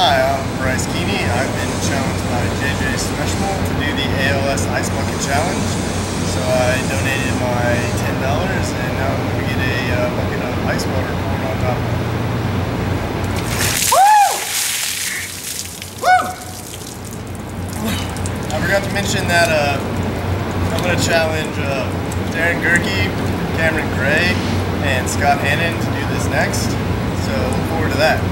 Hi, I'm Bryce Keeney. I've been challenged by JJ Smeshmore to do the ALS Ice Bucket Challenge. So I donated my $10 and now I'm going to get a uh, bucket of ice water poured on top of it. Woo! Woo! I forgot to mention that uh, I'm going to challenge uh, Darren Gerke, Cameron Gray, and Scott Hannon to do this next. So look forward to that.